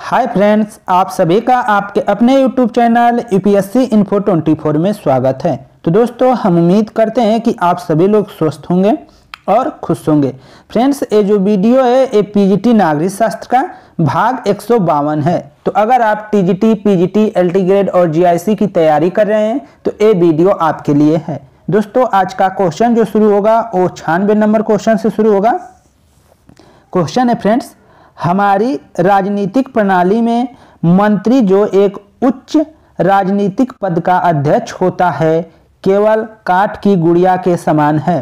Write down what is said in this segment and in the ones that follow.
Hi friends, आप सभी का आपके अपने यूट्यूब चैनल यूपीएससी इन्फो 24 में स्वागत है। तो दोस्तों, हम उम्मीद करते हैं कि आप सभी लोग स्वस्थ होंगे और खुश होंगे। फ्रेंड्स, ये जो वीडियो है, ये पीजीटी नागरिक शास्त्र का भाग एक सौ बावन है। तो अगर आप टीजीटी पीजीटी एलटी ग्रेड और जीआईसी की तैयारी कर रहे हैं तो ये वीडियो आपके लिए है। दोस्तों, आज का क्वेश्चन जो शुरू होगा, वो छियानवे नंबर क्वेश्चन से शुरू होगा। क्वेश्चन है, फ्रेंड्स हमारी राजनीतिक प्रणाली में मंत्री जो एक उच्च राजनीतिक पद का अध्यक्ष होता है, केवल काठ की गुड़िया के समान है।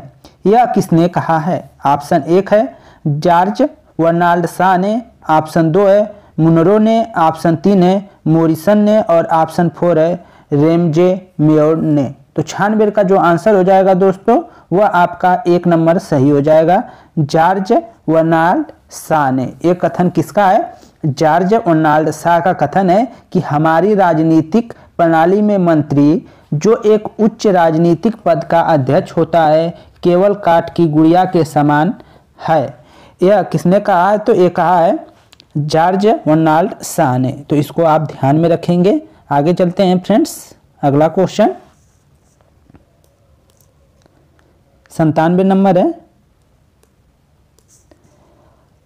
यह किसने कहा है? ऑप्शन एक है जॉर्ज वर्नाल्ड शाह ने, ऑप्शन दो है मुनरो ने, ऑप्शन तीन है मोरिसन ने और ऑप्शन फोर है रेमजे मेयर ने। तो छानबेर का जो आंसर हो जाएगा दोस्तों, वह आपका एक नंबर सही हो जाएगा। जॉर्ज वर्नाल्ड शाह ने। ये कथन किसका है? जॉर्ज ओनाल्ड शाह का कथन है कि हमारी राजनीतिक प्रणाली में मंत्री, जो एक उच्च राजनीतिक पद का अध्यक्ष होता है, केवल काट की गुड़िया के समान है। यह किसने कहा? है तो ये कहा है जॉर्ज ओनाल्ड शाह ने। तो इसको आप ध्यान में रखेंगे। आगे चलते हैं फ्रेंड्स। अगला क्वेश्चन। संतानवे नंबर है।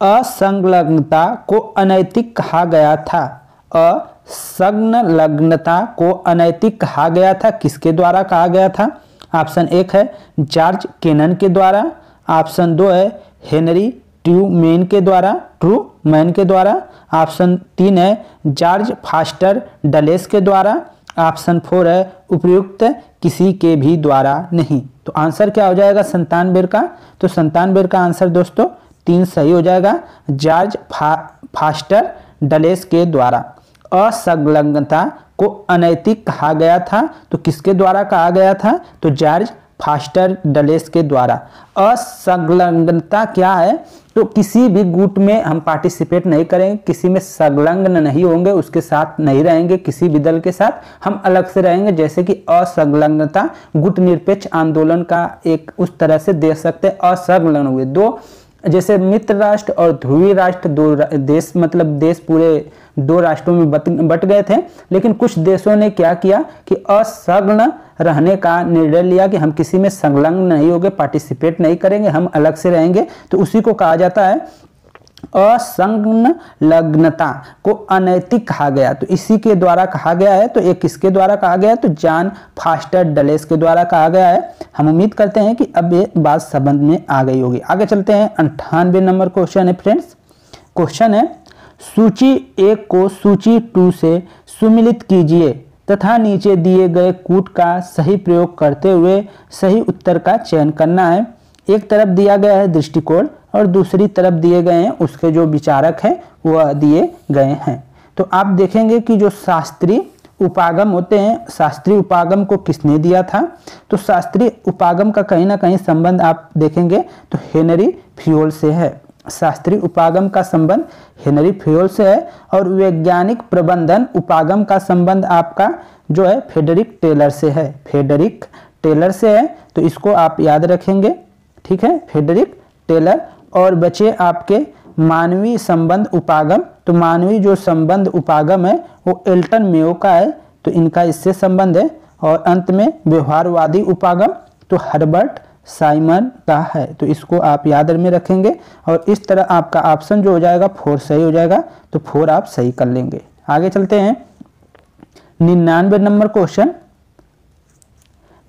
असंलग्नता को अनैतिक कहा गया था। असंलग्नता को अनैतिक कहा गया था। किसके द्वारा कहा गया था? ऑप्शन एक है जॉर्ज केनन के द्वारा। ऑप्शन दो है हेनरी ट्रू मैन के द्वारा। ट्रू मैन के द्वारा। ऑप्शन तीन है जॉर्ज फास्टर डलेस के द्वारा। ऑप्शन फोर है उपयुक्त किसी के भी द्वारा नहीं। तो आंसर क्या हो जाएगा? संतान बेर का। तो संतान बेर का आंसर दोस्तों तीन सही हो जाएगा। जॉर्ज फा, फास्टर डलेस के द्वारा। असंलग्नता को अनैतिक कहा गया था। तो किसके द्वारा कहा गया था? तो जॉर्ज फास्टर डलेस के द्वारा। असंलग्नता क्या है? तो किसी भी गुट में हम पार्टिसिपेट नहीं करेंगे। किसी में संलग्न नहीं होंगे उसके साथ नहीं रहेंगे किसी भी दल के साथ। हम अलग से रहेंगे जैसे कि असंलग्नता गुट निरपेक्ष आंदोलन का एक उस तरह से देख सकते हैं। असंलग्न हुए। दो जैसे मित्र राष्ट्र और ध्रुवी राष्ट्र दो देश मतलब देश पूरे दो राष्ट्रों में बट गए थे। लेकिन कुछ देशों ने क्या किया कि असंलग्न रहने का निर्णय लिया कि हम किसी में संलग्न नहीं होंगे, पार्टिसिपेट नहीं करेंगे, हम अलग से रहेंगे। तो उसी को कहा जाता है असंग लग्नता को अनैतिक कहा गया। तो इसी के द्वारा कहा गया है तो ये किसके द्वारा कहा गया है? तो जान फास्टर डलेस के द्वारा कहा गया है। हम उम्मीद करते हैं कि अब ये बात संबंध में आ गई होगी। आगे चलते हैं, अंठानवे नंबर क्वेश्चन है फ्रेंड्स। क्वेश्चन है, सूची एक को सूची टू से सुमिलित कीजिए तथा नीचे दिए गए कूट का सही प्रयोग करते हुए सही उत्तर का चयन करना है। एक तरफ़ दिया गया है दृष्टिकोण और दूसरी तरफ़ दिए गए हैं, उसके जो विचारक हैं, वह दिए गए हैं। तो आप देखेंगे कि जो शास्त्रीय उपागम होते हैं शास्त्रीय उपागम को किसने दिया था? तो शास्त्रीय उपागम का कहीं ना कहीं संबंध आप देखेंगे तो हेनरी फ्योल से है। शास्त्रीय उपागम का संबंध हेनरी फ्योल से है और वैज्ञानिक प्रबंधन उपागम का संबंध आपका जो है फेडरिक टेलर से है। फेडरिक टेलर से है तो इसको आप याद रखेंगे। ठीक है? फेडरिक टेलर और बचे आपके मानवीय संबंध उपागम। तो मानवीय जो संबंध उपागम है, वो एल्टन मेयो का है तो इनका इससे संबंध है। और अंत में व्यवहारवादी उपागम तो हर्बर्ट साइमन का है। तो इसको आप याद में रखेंगे और इस तरह आपका ऑप्शन जो हो जाएगा, फोर सही हो जाएगा। तो फोर आप सही कर लेंगे। आगे चलते हैं। निन्यानवे नंबर क्वेश्चन।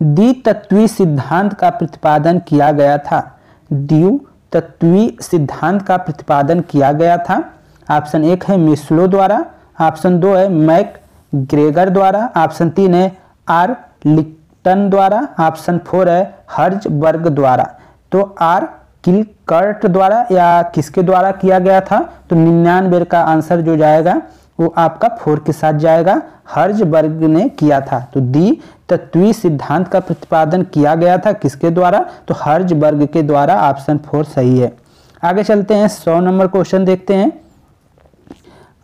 द्वितत्वीय सिद्धांत का प्रतिपादन किया गया था। द्यू तत्वीय सिद्धांत का प्रतिपादन किया गया था। ऑप्शन एक है मिस्लो द्वारा, ऑप्शन दो है मैक ग्रेगर द्वारा, ऑप्शन तीन है आर लिक्टन द्वारा, ऑप्शन फोर है हर्ज वर्ग द्वारा। तो आर किलकर्ट द्वारा या किसके द्वारा किया गया था? तो निन्यानवे का आंसर जो जाएगा वो आपका फोर के साथ जाएगा। हर्ज वर्ग ने किया था। तो दी तत्वी सिद्धांत का प्रतिपादन किया गया था किसके द्वारा? तो हर्ज वर्ग के द्वारा ऑप्शन फोर सही है। आगे चलते हैं, सौ नंबर क्वेश्चन देखते हैं।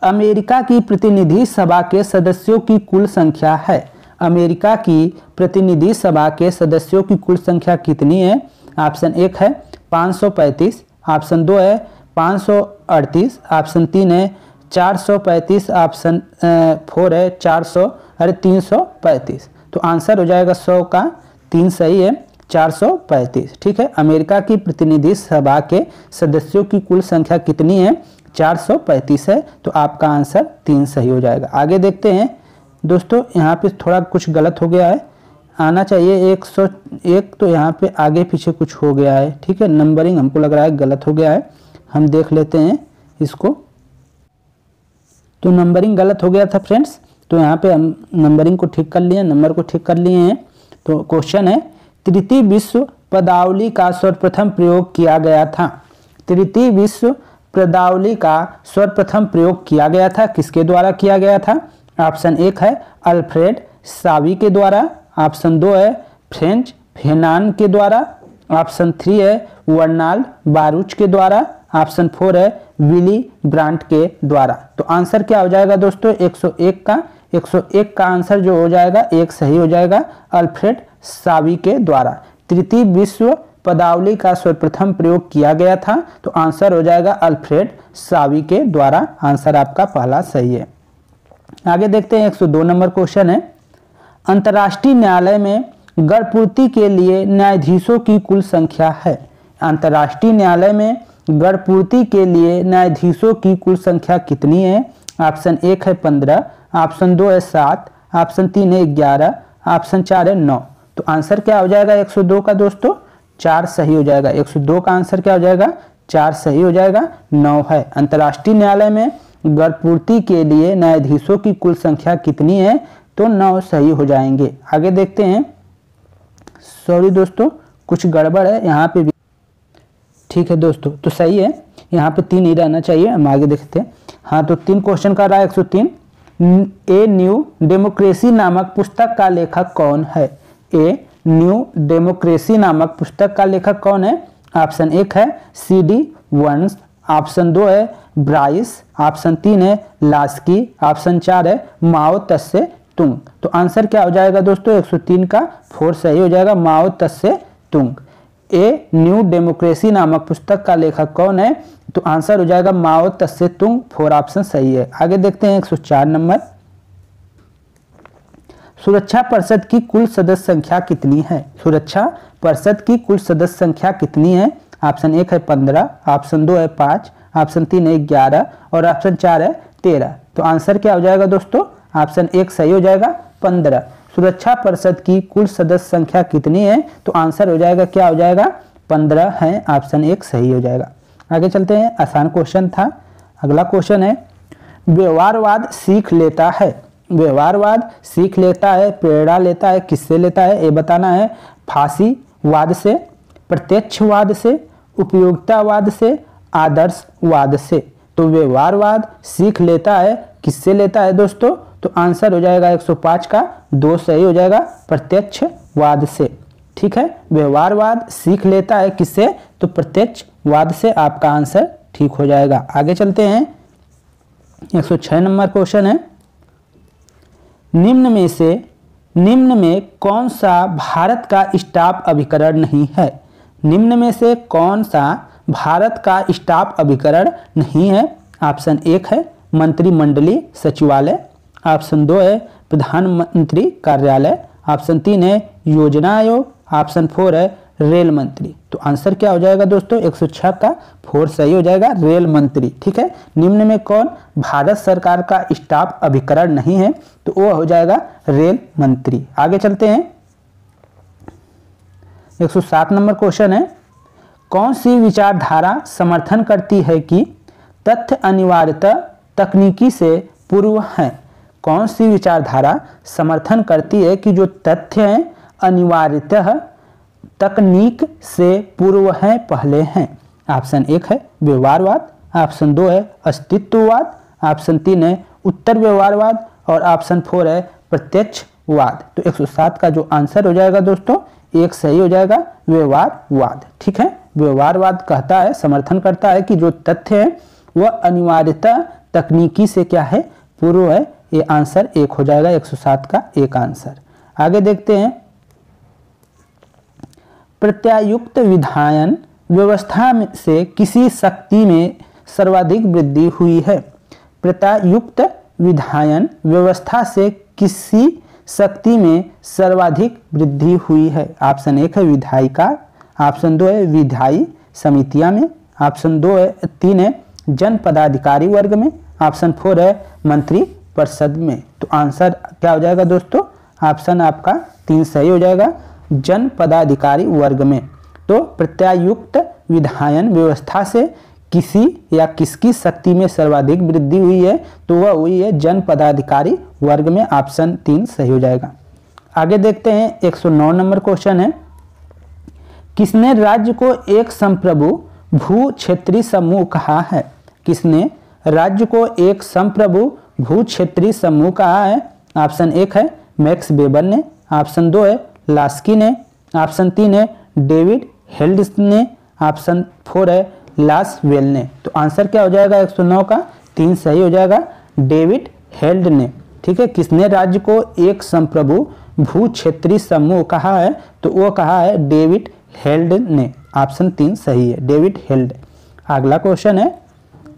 अमेरिका की प्रतिनिधि सभा के सदस्यों की कुल संख्या है। अमेरिका की प्रतिनिधि सभा के सदस्यों की कुल संख्या कितनी है? ऑप्शन एक है 535 ऑप्शन दो है 538 ऑप्शन तीन है 435 ऑप्शन फोर है 400 अरे 335 तो आंसर हो जाएगा 100 का, तीन सही है 435 ठीक है, अमेरिका की प्रतिनिधि सभा के सदस्यों की कुल संख्या कितनी है? 435 है तो आपका आंसर तीन सही हो जाएगा। आगे देखते हैं। दोस्तों, यहाँ पे थोड़ा कुछ गलत हो गया है। आना चाहिए 101 तो यहाँ पे आगे पीछे कुछ हो गया है। ठीक है नंबरिंग हमको लग रहा है गलत हो गया है। हम देख लेते हैं इसको। तो नंबरिंग गलत हो गया था फ्रेंड्स तो यहाँ पे हम नंबरिंग को ठीक कर लिए नंबर को ठीक कर लिए हैं। तो क्वेश्चन है, तृतीय विश्व पदावली का सर्वप्रथम प्रयोग किया गया था। तृतीय विश्व पदावली का सर्वप्रथम प्रयोग किया गया था, किसके द्वारा किया गया था? ऑप्शन एक है अल्फ्रेड सावी के द्वारा। ऑप्शन दो है फ्रेंच फेनान के द्वारा। ऑप्शन थ्री है वर्नाल्ड बारूच के द्वारा। ऑप्शन फोर है विली ब्रांट के द्वारा। तो आंसर क्या हो जाएगा दोस्तों? 101 का। 101 का आंसर जो हो जाएगा, एक सही हो जाएगा, अल्फ्रेड सावी के द्वारा। तृतीय विश्व पदावली का सर्वप्रथम प्रयोग किया गया था तो आंसर हो जाएगा अल्फ्रेड सावी के द्वारा। आंसर आपका पहला सही है। आगे देखते हैं 102 नंबर क्वेश्चन है। अंतर्राष्ट्रीय न्यायालय में गढ़पूर्ति के लिए न्यायाधीशों की कुल संख्या है। अंतर्राष्ट्रीय न्यायालय में गढ़पूर्ति के लिए न्यायाधीशों की कुल संख्या कितनी है? ऑप्शन एक है पंद्रह, ऑप्शन दो है सात, ऑप्शन तीन है ग्यारह, ऑप्शन चार है नौ। तो आंसर क्या हो जाएगा 102 का दोस्तों? चार सही हो जाएगा। 102 का आंसर क्या हो जाएगा? चार सही हो जाएगा। नौ है। अंतर्राष्ट्रीय न्यायालय में गढ़पूर्ति के लिए न्यायाधीशों की कुल संख्या कितनी है? तो नौ सही हो जाएँगे। आगे देखते हैं। सॉरी दोस्तों, कुछ गड़बड़ है। यहाँ पे भी ठीक है दोस्तों तो सही है। यहाँ पे तीन ही रहना चाहिए, हम आगे देखते हैं। हाँ तो तीन क्वेश्चन का रहा है एक सौ तीन। ए, न्यू डेमोक्रेसी नामक पुस्तक का लेखक कौन है? ए, न्यू डेमोक्रेसी नामक पुस्तक का लेखक कौन है? ऑप्शन एक है सी डी वंस ऑप्शन दो है ब्राइस, ऑप्शन तीन है लास्की, ऑप्शन चार है माओ तस्य तुंग। तो आंसर क्या हो जाएगा दोस्तों? 103 का फोर सही हो जाएगा, माओ तस्य तुंग। ए, न्यू डेमोक्रेसी नामक पुस्तक का लेखक कौन है? तो आंसर हो जाएगा माओ तस्य तुंग, फोर ऑप्शन सही है। आगे देखते हैं 104 नंबर। सुरक्षा परिषद की कुल सदस्य संख्या कितनी है? सुरक्षा परिषद की कुल सदस्य संख्या कितनी है? ऑप्शन एक है पंद्रह, ऑप्शन दो है पाँच, ऑप्शन तीन है ग्यारह और ऑप्शन चार है तेरह। तो आंसर क्या हो जाएगा दोस्तों? ऑप्शन एक सही हो जाएगा, पंद्रह। सुरक्षा परिषद की कुल सदस्य संख्या कितनी है? तो आंसर हो जाएगा, क्या हो जाएगा? पंद्रह है ऑप्शन एक सही हो जाएगा। आगे चलते हैं, आसान क्वेश्चन था। अगला क्वेश्चन है, व्यवहारवाद सीख लेता है। व्यवहारवाद सीख लेता है, प्रेरणा लेता है, किससे लेता है? ये बताना है, फांसीवाद से, प्रत्यक्षवाद से, उपयोगितावाद से, आदर्शवाद से। तो व्यवहारवाद सीख लेता है, किससे लेता है दोस्तों? तो आंसर हो जाएगा 105 का, दो सही हो जाएगा प्रत्यक्षवाद से। ठीक है? व्यवहारवाद सीख लेता है किससे? तो प्रत्यक्षवाद से आपका आंसर ठीक हो जाएगा। आगे चलते हैं। 106 नंबर क्वेश्चन है। निम्न में से, निम्न में कौन सा भारत का स्टाफ अभिकरण नहीं है? निम्न में से कौन सा भारत का स्टाफ अभिकरण नहीं है? ऑप्शन एक है मंत्रिमंडलीय सचिवालय। ऑप्शन दो है प्रधानमंत्री कार्यालय। ऑप्शन तीन है योजना आयोग। ऑप्शन फोर है रेल मंत्री। तो आंसर क्या हो जाएगा दोस्तों? 106 का फोर सही हो जाएगा रेल मंत्री। ठीक है? निम्न में कौन? भारत सरकार का स्टाफ अभिकरण नहीं है तो वो हो जाएगा रेल मंत्री। आगे चलते हैं। 107 नंबर क्वेश्चन है। कौन सी विचारधारा समर्थन करती है कि तथ्य अनिवार्यता तकनीकी से पूर्व है? कौन सी विचारधारा समर्थन करती है कि जो तथ्य हैं अनिवार्यतः तकनीक से पूर्व है, पहले हैं? ऑप्शन एक है व्यवहारवाद, ऑप्शन दो है अस्तित्ववाद, ऑप्शन तीन है उत्तर व्यवहारवाद और ऑप्शन फोर है प्रत्यक्षवाद। तो 107 का जो आंसर हो जाएगा दोस्तों, एक सही हो जाएगा व्यवहारवाद। ठीक है? व्यवहारवाद कहता है, समर्थन करता है कि जो तथ्य है, वह अनिवार्यता तकनीकी से क्या है? पूर्व है ये आंसर एक हो जाएगा 107 का एक आंसर। आगे देखते हैं। प्रत्यायुक्त विधायन व्यवस्था से किसी शक्ति में सर्वाधिक वृद्धि हुई है? प्रत्यायुक्त विधायन व्यवस्था से किसी शक्ति में सर्वाधिक वृद्धि हुई है? ऑप्शन एक है विधायिका ऑप्शन दो है विधायी समितियाँ में, ऑप्शन दो है, तीन है जन पदाधिकारी वर्ग में, ऑप्शन फोर है मंत्री परिषद में? तो आंसर क्या हो जाएगा दोस्तों? ऑप्शन आपका तीन सही हो जाएगा। जन पदाधिकारी वर्ग में। तो प्रत्यायुक्त विधायन व्यवस्था से किसी या किसकी शक्ति में सर्वाधिक वृद्धि हुई है? तो वह हुई है जन पदाधिकारी वर्ग में। ऑप्शन तीन सही हो जाएगा। आगे देखते हैं 109 नंबर क्वेश्चन है। किसने राज्य को एक संप्रभु भू क्षेत्रीय समूह कहा है? किसने? राज्य को एक संप्रभु भू क्षेत्रीय समूह कहा है। ऑप्शन एक है मैक्स बेबर ने। ऑप्शन दो है लास्की ने। ऑप्शन तीन है डेविड हेल्ड्स ने। ऑप्शन फोर है लास वेल ने। तो आंसर क्या हो जाएगा 109 का? तीन सही हो जाएगा। डेविड हेल्ड ने। ठीक है, किसने राज्य को एक संप्रभु भू क्षेत्रीय समूह कहा है? तो वो कहा है डेविड हेल्ड ने। ऑप्शन तीन सही है, डेविड हेल्ड। अगला क्वेश्चन है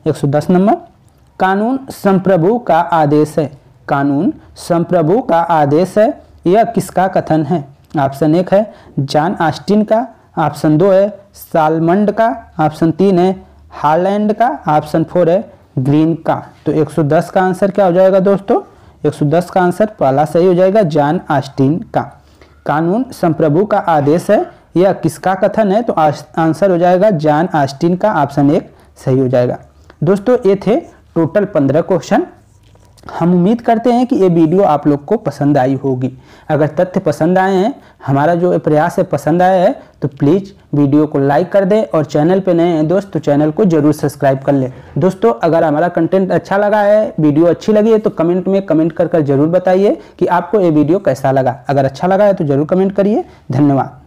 110 नंबर। कानून संप्रभु का आदेश है। कानून संप्रभु का आदेश है, यह किसका कथन है? ऑप्शन एक है, जॉन आस्टिन का। ऑप्शन दो है, सालमंड का। ऑप्शन तीन है, हालैंड का। ऑप्शन फोर है, ग्रीन का। तो 110 का आंसर क्या हो जाएगा दोस्तों? 110 का आंसर पहला सही हो जाएगा जॉन आस्टिन का। कानून संप्रभु का आदेश है, यह किसका कथन है? तो आंसर हो जाएगा जॉन आस्टिन का। ऑप्शन एक सही हो जाएगा। दोस्तों, ये थे टोटल पंद्रह क्वेश्चन। हम उम्मीद करते हैं कि ये वीडियो आप लोग को पसंद आई होगी। अगर तथ्य पसंद आए हैं, हमारा जो प्रयास है पसंद आया है तो प्लीज़ वीडियो को लाइक कर दें और चैनल पे नए हैं दोस्त तो चैनल को ज़रूर सब्सक्राइब कर लें। दोस्तों, अगर हमारा कंटेंट अच्छा लगा है, वीडियो अच्छी लगी है तो कमेंट में कमेंट कर कर ज़रूर बताइए कि आपको ये वीडियो कैसा लगा। अगर अच्छा लगा है तो ज़रूर कमेंट करिए। धन्यवाद।